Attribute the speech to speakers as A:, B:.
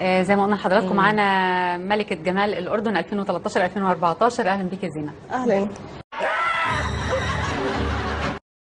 A: آه، زي ما قلنا لحضراتكم إيه. معانا ملكة جمال الأردن 2013 2014 أهلا بيك يا زينه
B: أهلا.